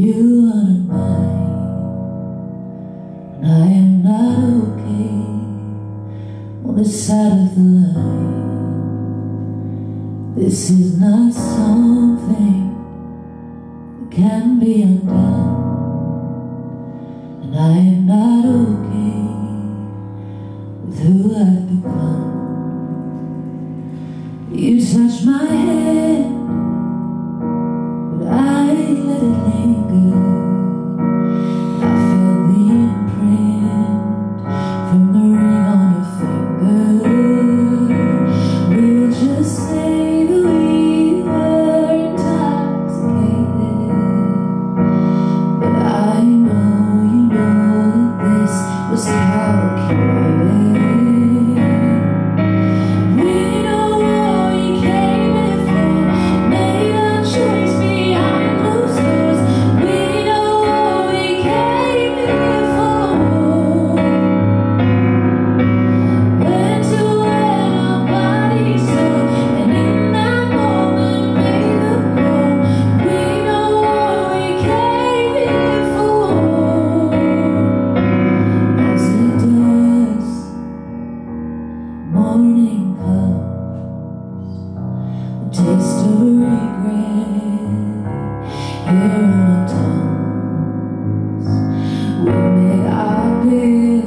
You are mine, and I am not okay on this side of the line. This is not something that can be undone, and I am not okay taste of regret here on our tongues. We made our bed,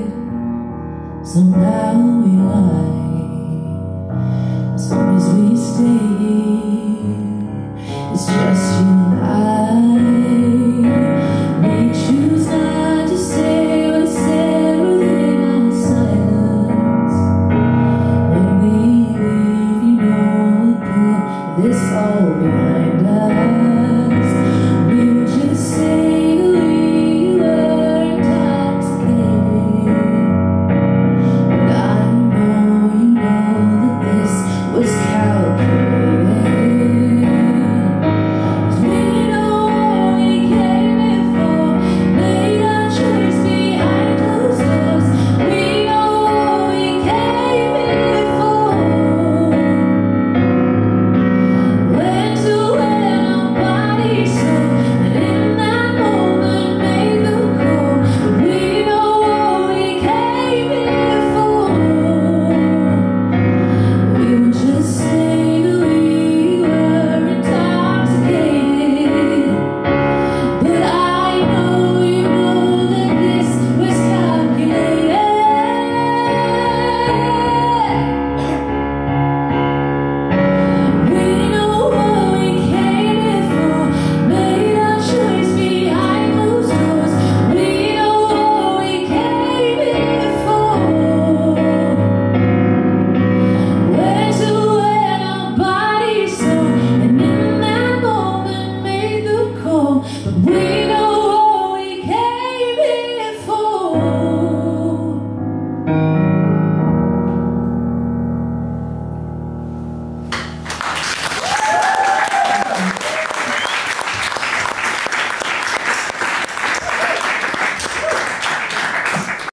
so now we lie. As long as we stay.